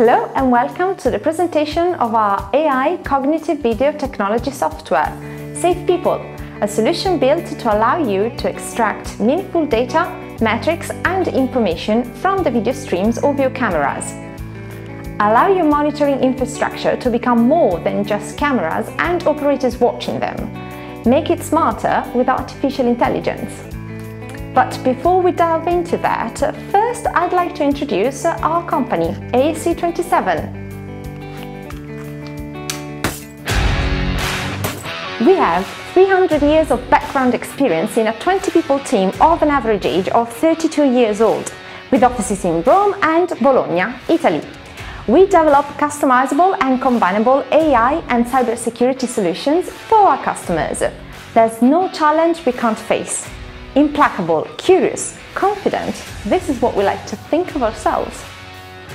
Hello and welcome to the presentation of our AI cognitive video technology software, Safe People, a solution built to allow you to extract meaningful data, metrics and information from the video streams of your cameras. Allow your monitoring infrastructure to become more than just cameras and operators watching them. Make it smarter with artificial intelligence. But before we delve into that, first I'd like to introduce our company, ASC27. We have 300 years of background experience in a 20 people team of an average age of 32 years old, with offices in Rome and Bologna, Italy. We develop customizable and combinable AI and cybersecurity solutions for our customers. There's no challenge we can't face implacable, curious, confident. This is what we like to think of ourselves.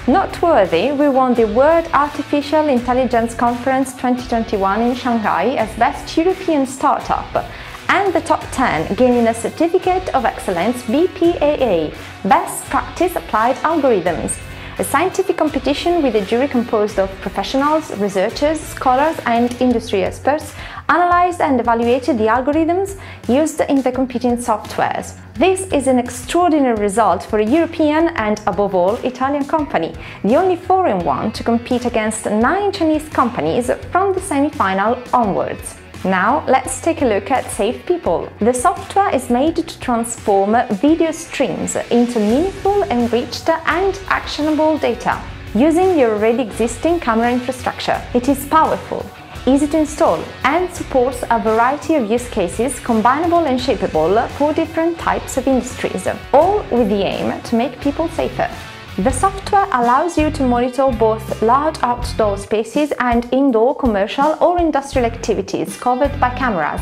Noteworthy, we won the World Artificial Intelligence Conference 2021 in Shanghai as Best European Startup and the top 10, gaining a Certificate of Excellence BPAA, Best Practice Applied Algorithms, a scientific competition with a jury composed of professionals, researchers, scholars and industry experts analyzed and evaluated the algorithms used in the competing softwares. This is an extraordinary result for a European and, above all, Italian company, the only foreign one to compete against nine Chinese companies from the semi-final onwards. Now let's take a look at Safe People. The software is made to transform video streams into meaningful, enriched and actionable data using your already existing camera infrastructure. It is powerful, easy to install and supports a variety of use cases combinable and shapeable for different types of industries, all with the aim to make people safer. The software allows you to monitor both large outdoor spaces and indoor commercial or industrial activities covered by cameras,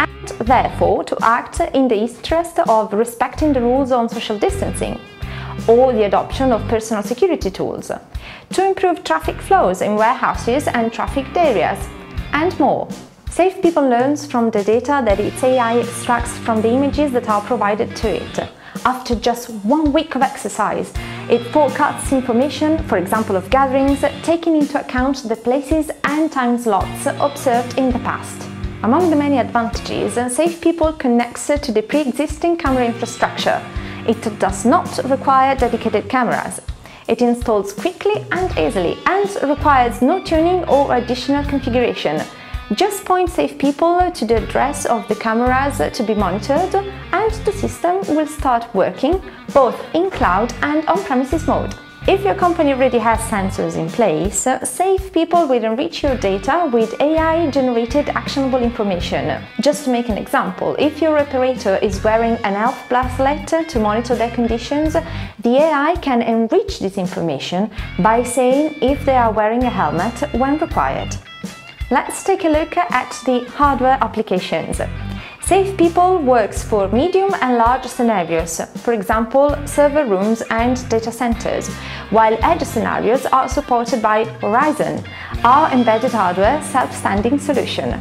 and therefore to act in the interest of respecting the rules on social distancing or the adoption of personal security tools, to improve traffic flows in warehouses and trafficked areas, and more. Safe People learns from the data that its AI extracts from the images that are provided to it. After just one week of exercise, it forecasts information, for example of gatherings, taking into account the places and time slots observed in the past. Among the many advantages, Safe People connects to the pre-existing camera infrastructure. It does not require dedicated cameras. It installs quickly and easily and requires no tuning or additional configuration. Just point Safe People to the address of the cameras to be monitored and the system will start working both in cloud and on-premises mode. If your company already has sensors in place, Safe People will enrich your data with AI-generated actionable information. Just to make an example, if your operator is wearing an health bracelet to monitor their conditions, the AI can enrich this information by saying if they are wearing a helmet when required. Let's take a look at the hardware applications. Safe People works for medium and large scenarios, for example, server rooms and data centers, while edge scenarios are supported by Horizon, our embedded hardware self-standing solution.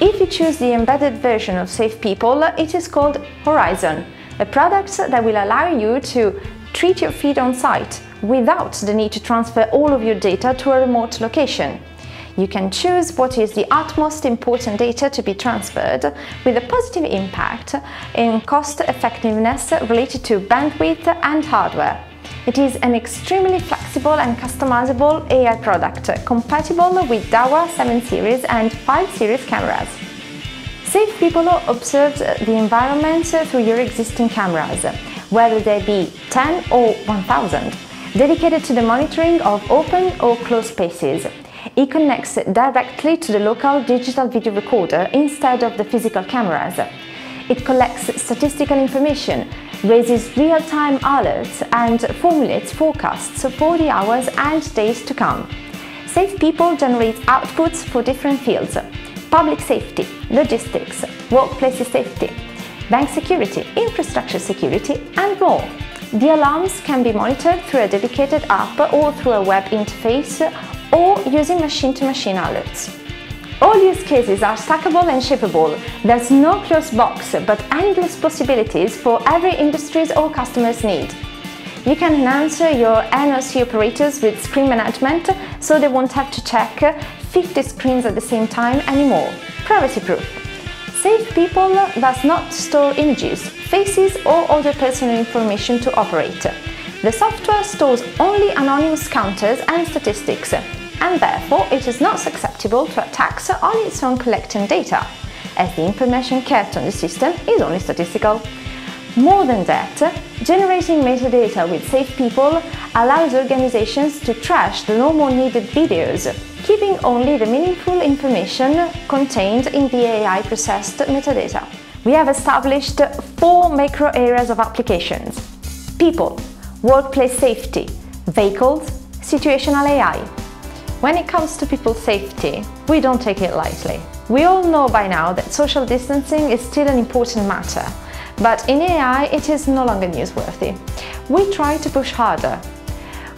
If you choose the embedded version of Safe People, it is called Horizon, a product that will allow you to treat your feed on site without the need to transfer all of your data to a remote location. You can choose what is the utmost important data to be transferred with a positive impact in cost effectiveness related to bandwidth and hardware. It is an extremely flexible and customizable AI product, compatible with Dahua 7 series and 5 series cameras. Safe People observes the environment through your existing cameras, whether they be 10 or 1000, dedicated to the monitoring of open or closed spaces, it connects directly to the local digital video recorder instead of the physical cameras. It collects statistical information, raises real-time alerts and formulates forecasts for the hours and days to come. Safe People generates outputs for different fields, public safety, logistics, workplace safety, bank security, infrastructure security and more. The alarms can be monitored through a dedicated app or through a web interface or using machine-to-machine -machine alerts. All use cases are stackable and shippable. There's no closed box, but endless possibilities for every industry's or customer's need. You can enhance your NOC operators with screen management so they won't have to check 50 screens at the same time anymore. Privacy proof. Safe People does not store images, faces or other personal information to operate. The software stores only anonymous counters and statistics, and therefore it is not susceptible to attacks on its own collecting data, as the information kept on the system is only statistical. More than that, generating metadata with Safe People allows organizations to trash the no more needed videos, keeping only the meaningful information contained in the AI processed metadata. We have established four macro areas of applications people, workplace safety, vehicles, situational AI. When it comes to people safety, we don't take it lightly. We all know by now that social distancing is still an important matter but in AI, it is no longer newsworthy. We try to push harder.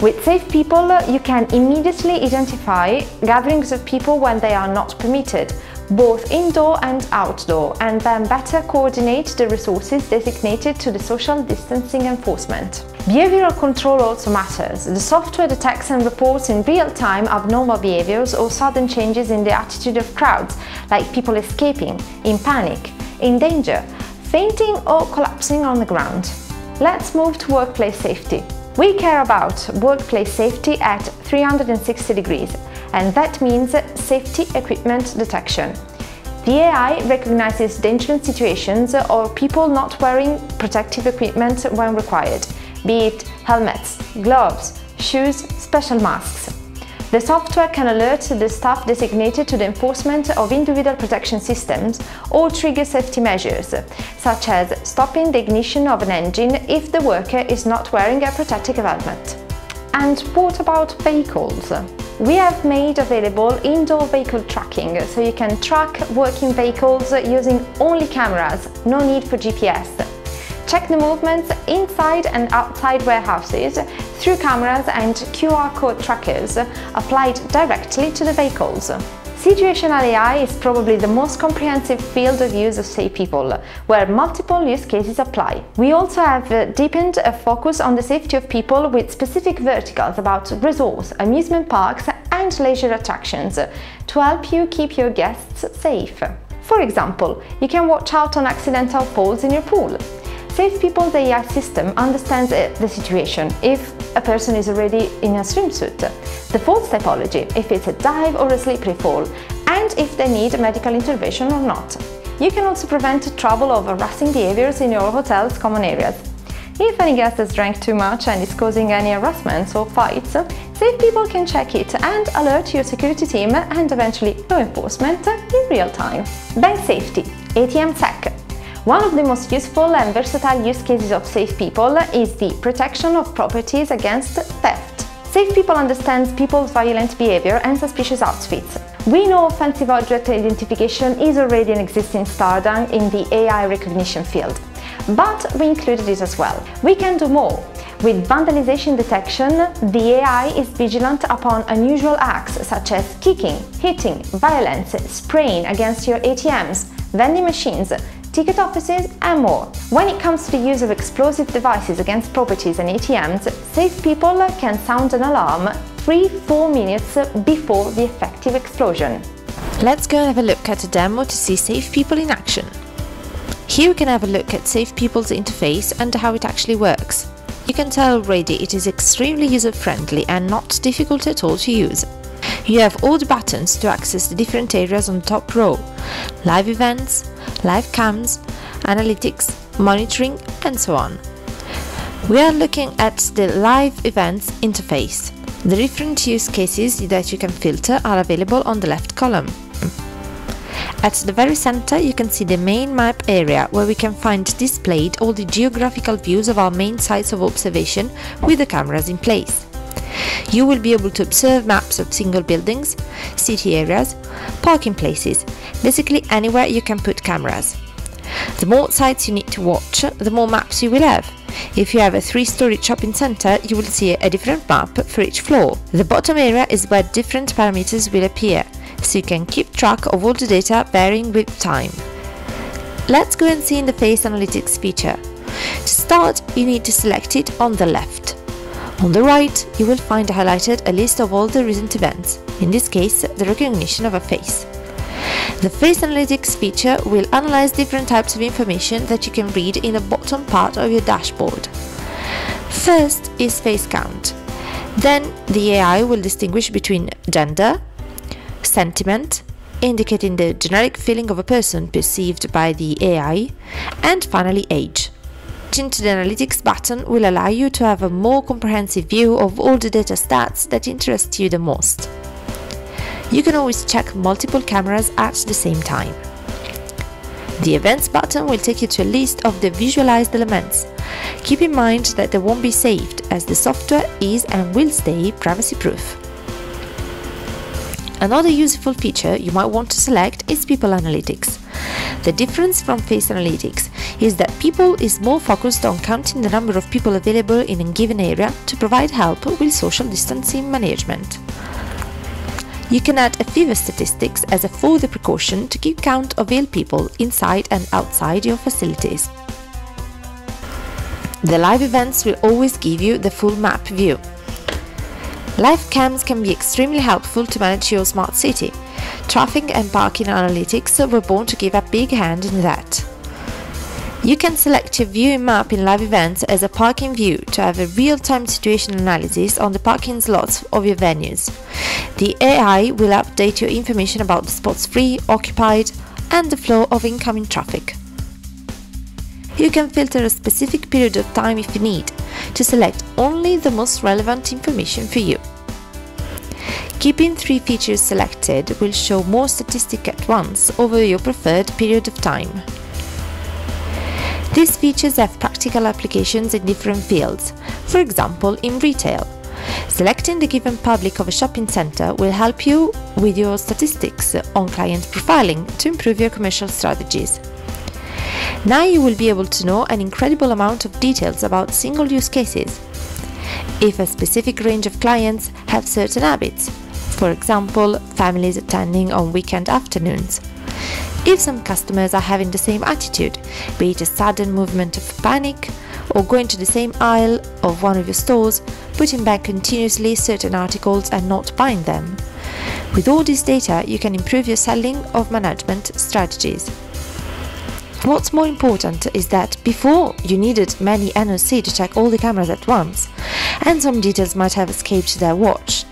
With Safe People, you can immediately identify gatherings of people when they are not permitted, both indoor and outdoor, and then better coordinate the resources designated to the social distancing enforcement. Behavioral control also matters. The software detects and reports in real time abnormal behaviors or sudden changes in the attitude of crowds, like people escaping, in panic, in danger, fainting or collapsing on the ground. Let's move to workplace safety. We care about workplace safety at 360 degrees, and that means safety equipment detection. The AI recognizes dangerous situations or people not wearing protective equipment when required, be it helmets, gloves, shoes, special masks. The software can alert the staff designated to the enforcement of individual protection systems or trigger safety measures, such as stopping the ignition of an engine if the worker is not wearing a protective helmet. And what about vehicles? We have made available indoor vehicle tracking, so you can track working vehicles using only cameras, no need for GPS. Check the movements inside and outside warehouses through cameras and QR code trackers applied directly to the vehicles. Situational AI is probably the most comprehensive field of use of Safe People, where multiple use cases apply. We also have uh, deepened a focus on the safety of people with specific verticals about resorts, amusement parks and leisure attractions to help you keep your guests safe. For example, you can watch out on accidental falls in your pool, Safe People's AI system understands uh, the situation if a person is already in a swimsuit, the falls typology, if it's a dive or a slippery fall, and if they need medical intervention or not. You can also prevent trouble or harassing behaviors in your hotel's common areas. If any guest has drank too much and is causing any harassments or fights, Safe People can check it and alert your security team and eventually law enforcement in real time. Bank safety, ATM Tech, one of the most useful and versatile use cases of Safe People is the protection of properties against theft. Safe People understands people's violent behavior and suspicious outfits. We know offensive object identification is already an existing standard in the AI recognition field, but we included it as well. We can do more. With vandalization detection, the AI is vigilant upon unusual acts such as kicking, hitting, violence, spraying against your ATMs, vending machines, ticket offices, and more. When it comes to the use of explosive devices against properties and ATMs, Safe People can sound an alarm 3-4 minutes before the effective explosion. Let's go and have a look at a demo to see Safe People in action. Here we can have a look at Safe People's interface and how it actually works. You can tell already it is extremely user-friendly and not difficult at all to use. You have all the buttons to access the different areas on the top row, live events, live cams, analytics, monitoring, and so on. We are looking at the live events interface. The different use cases that you can filter are available on the left column. At the very center you can see the main map area where we can find displayed all the geographical views of our main sites of observation with the cameras in place. You will be able to observe maps of single buildings, city areas, parking places, basically anywhere you can put cameras. The more sites you need to watch, the more maps you will have. If you have a three-story shopping center, you will see a different map for each floor. The bottom area is where different parameters will appear, so you can keep track of all the data varying with time. Let's go and see in the Face Analytics feature. To start, you need to select it on the left. On the right, you will find highlighted a list of all the recent events, in this case, the recognition of a face. The Face Analytics feature will analyze different types of information that you can read in the bottom part of your dashboard. First is face count. Then the AI will distinguish between gender, sentiment, indicating the generic feeling of a person perceived by the AI, and finally age. The Analytics button will allow you to have a more comprehensive view of all the data stats that interest you the most. You can always check multiple cameras at the same time. The Events button will take you to a list of the visualized elements. Keep in mind that they won't be saved as the software is and will stay privacy proof. Another useful feature you might want to select is People Analytics. The difference from Face Analytics is that People is more focused on counting the number of people available in a given area to provide help with social distancing management. You can add a fever statistics as a further precaution to keep count of ill people inside and outside your facilities. The live events will always give you the full map view. Live cams can be extremely helpful to manage your smart city. Traffic and parking analytics were born to give a big hand in that. You can select your viewing map in live events as a parking view to have a real-time situation analysis on the parking slots of your venues. The AI will update your information about the spots free, occupied, and the flow of incoming traffic. You can filter a specific period of time if you need to select only the most relevant information for you. Keeping three features selected will show more statistics at once over your preferred period of time. These features have practical applications in different fields, for example in retail. Selecting the given public of a shopping center will help you with your statistics on client profiling to improve your commercial strategies. Now you will be able to know an incredible amount of details about single use cases. If a specific range of clients have certain habits, for example, families attending on weekend afternoons, if some customers are having the same attitude, be it a sudden movement of panic or going to the same aisle of one of your stores, putting back continuously certain articles and not buying them. With all this data, you can improve your selling of management strategies. What's more important is that before you needed many NOC to check all the cameras at once, and some details might have escaped their watch.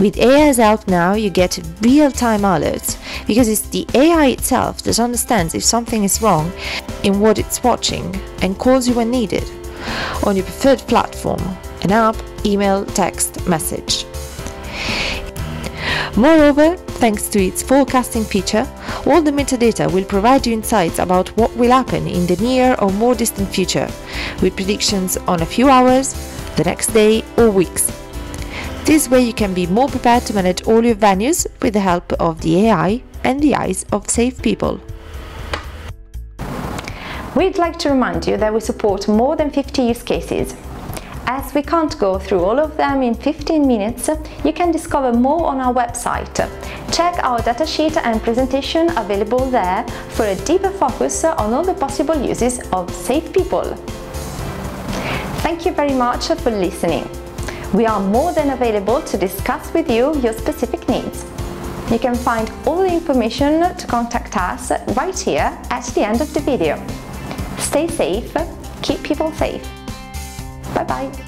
With AI's help now, you get real-time alerts because it's the AI itself that understands if something is wrong in what it's watching and calls you when needed on your preferred platform, an app, email, text, message. Moreover, thanks to its forecasting feature, all the metadata will provide you insights about what will happen in the near or more distant future, with predictions on a few hours, the next day, or weeks. This way you can be more prepared to manage all your venues with the help of the AI and the eyes of safe people. We'd like to remind you that we support more than 50 use cases. As we can't go through all of them in 15 minutes, you can discover more on our website. Check our datasheet and presentation available there for a deeper focus on all the possible uses of safe people. Thank you very much for listening. We are more than available to discuss with you your specific needs. You can find all the information to contact us right here at the end of the video. Stay safe, keep people safe. 拜拜。